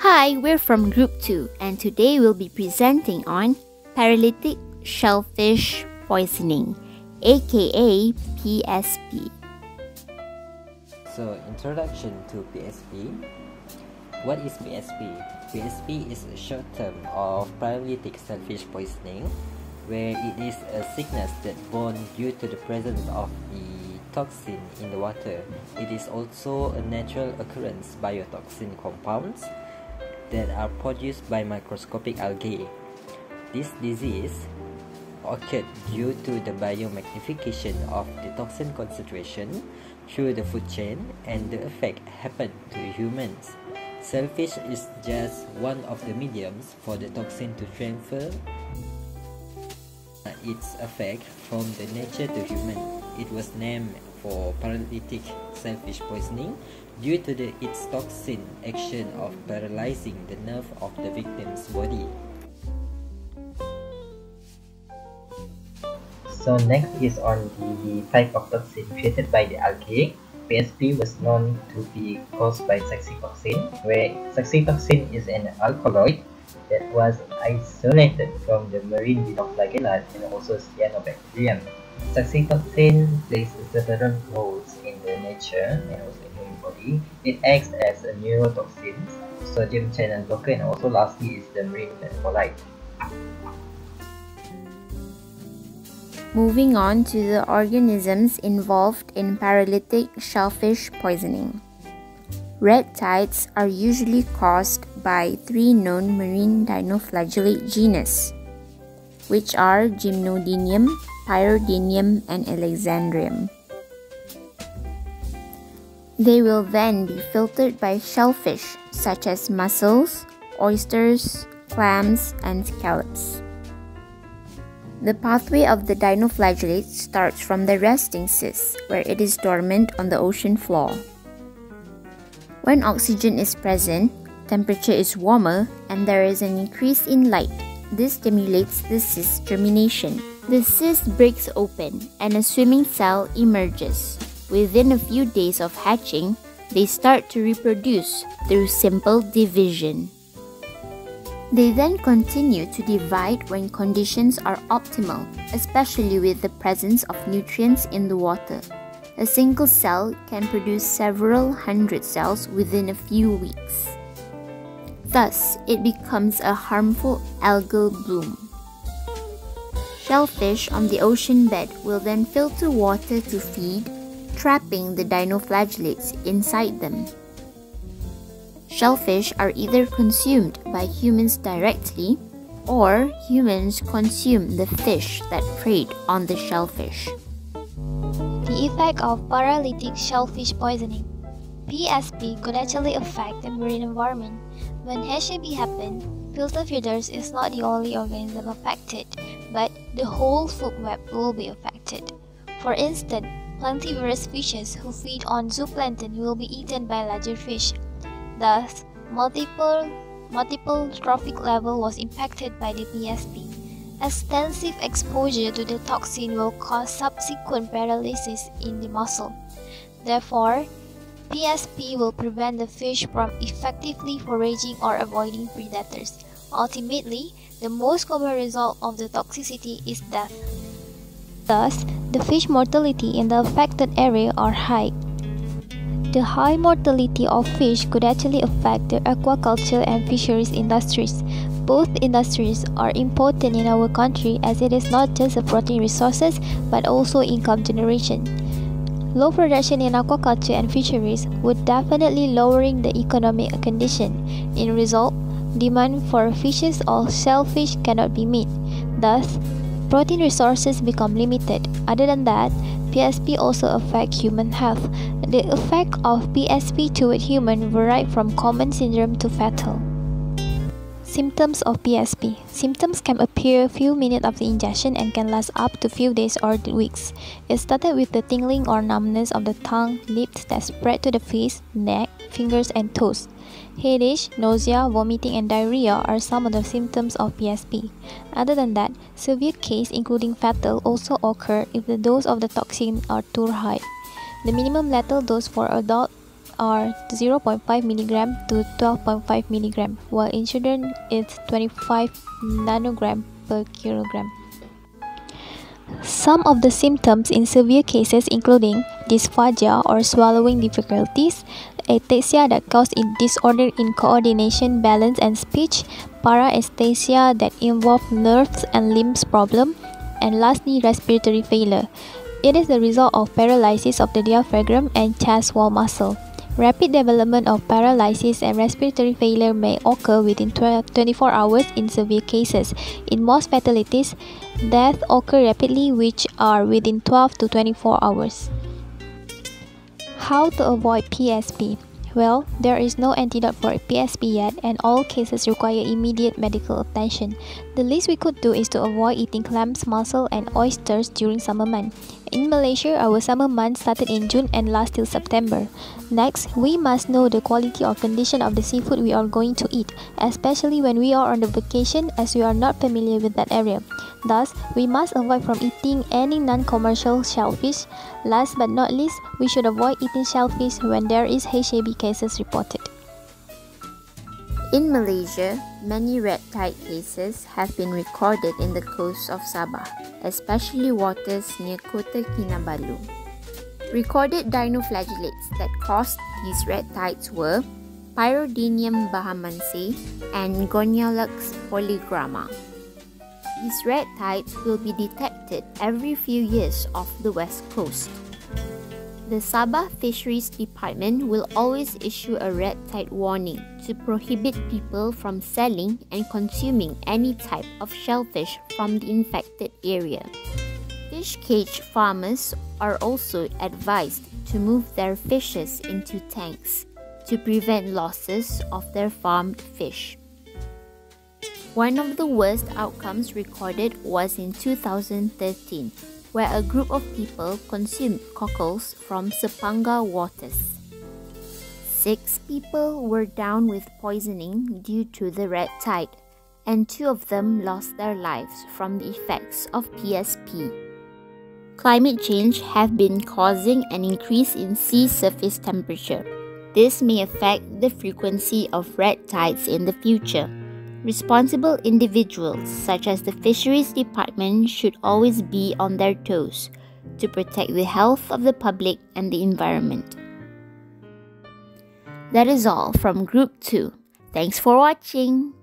Hi, we're from Group 2 and today we'll be presenting on paralytic shellfish poisoning, aka PSP. So, introduction to PSP. What is PSP? PSP is a short term of paralytic shellfish poisoning where it is a sickness that born due to the presence of the toxin in the water. It is also a natural occurrence biotoxin compounds that are produced by microscopic algae. This disease occurred due to the biomagnification of the toxin concentration through the food chain and the effect happened to humans. Shellfish is just one of the mediums for the toxin to transfer Uh, its effect from the nature to human. It was named for paralytic shellfish poisoning due to the, its toxin action of paralyzing the nerve of the victim's body. So next is on the, the type of toxin created by the algae. PSP was known to be caused by saxitoxin, where saxitoxin is an alkaloid that was isolated from the marine dinoflagellate and also cyanobacterium. Saxitoxin plays several roles in the nature and also in human body. It acts as a neurotoxin, sodium channel blocker, and also lastly is the marine metabolite. Moving on to the organisms involved in paralytic shellfish poisoning. Red tides are usually caused by three known marine dinoflagellate genus, which are Gymnodinium, Pyrodinium, and Alexandrium. They will then be filtered by shellfish such as mussels, oysters, clams, and scallops. The pathway of the dinoflagellate starts from the resting cyst, where it is dormant on the ocean floor. When oxygen is present, temperature is warmer, and there is an increase in light. This stimulates the cyst germination. The cyst breaks open, and a swimming cell emerges. Within a few days of hatching, they start to reproduce through simple division. They then continue to divide when conditions are optimal, especially with the presence of nutrients in the water. A single cell can produce several hundred cells within a few weeks. Thus, it becomes a harmful algal bloom. Shellfish on the ocean bed will then filter water to feed, trapping the dinoflagellates inside them. Shellfish are either consumed by humans directly or humans consume the fish that preyed on the shellfish. The effect of paralytic shellfish poisoning PSP could actually affect the marine environment. When HAB happens, filter feeders is not the only organism affected, but the whole food web will be affected. For instance, planktivorous fishes who feed on zooplankton will be eaten by larger fish, Thus, multiple, multiple trophic level was impacted by the PSP. Extensive exposure to the toxin will cause subsequent paralysis in the muscle. Therefore, PSP will prevent the fish from effectively foraging or avoiding predators. Ultimately, the most common result of the toxicity is death. Thus, the fish mortality in the affected area are high. The high mortality of fish could actually affect the aquaculture and fisheries industries. Both industries are important in our country as it is not just a protein resources but also income generation. Low production in aquaculture and fisheries would definitely lowering the economic condition. In result, demand for fishes or shellfish cannot be met. Thus, protein resources become limited. Other than that, PSP also affect human health. The effect of PSP toward human vary from common syndrome to fatal. Symptoms of PSP Symptoms can appear a few minutes after ingestion and can last up to few days or weeks. It started with the tingling or numbness of the tongue, lips that spread to the face, neck, fingers, and toes. Headache, nausea, vomiting, and diarrhea are some of the symptoms of PSP. Other than that, severe case including fatal also occur if the dose of the toxin are too high. The minimum lethal dose for adult are 0.5 mg to 12.5 mg, while in children it's 25 nanogram per kilogram. Some of the symptoms in severe cases including dysphagia or swallowing difficulties, ataxia that causes disorder in coordination, balance and speech, paraesthesia that involve nerves and limbs problem, and lastly respiratory failure. It is the result of paralysis of the diaphragm and chest wall muscle. Rapid development of paralysis and respiratory failure may occur within 24 hours in severe cases. In most fatalities, death occur rapidly which are within 12 to 24 hours. How to avoid PSP? Well, there is no antidote for PSP yet, and all cases require immediate medical attention. The least we could do is to avoid eating clams, mussel, and oysters during summer months. In Malaysia, our summer months started in June and last till September. Next, we must know the quality or condition of the seafood we are going to eat, especially when we are on the vacation as we are not familiar with that area. Thus, we must avoid from eating any non-commercial shellfish. Last but not least, we should avoid eating shellfish when there is HAB cases reported. In Malaysia, many red tide cases have been recorded in the coast of Sabah, especially waters near Kota Kinabalu. Recorded dinoflagellates that caused these red tides were Pyrodinium bahamansii and Gonyaulax polygramma. These red tides will be detected every few years off the west coast. The Sabah Fisheries Department will always issue a red tide warning to prohibit people from selling and consuming any type of shellfish from the infected area. Fish cage farmers are also advised to move their fishes into tanks to prevent losses of their farmed fish. One of the worst outcomes recorded was in 2013 where a group of people consumed cockles from Sepanggar waters. Six people were down with poisoning due to the red tide, and two of them lost their lives from the effects of PSP. Climate change have been causing an increase in sea surface temperature. This may affect the frequency of red tides in the future. Responsible individuals, such as the Fisheries Department, should always be on their toes to protect the health of the public and the environment. That is all from Group 2. Thanks for watching.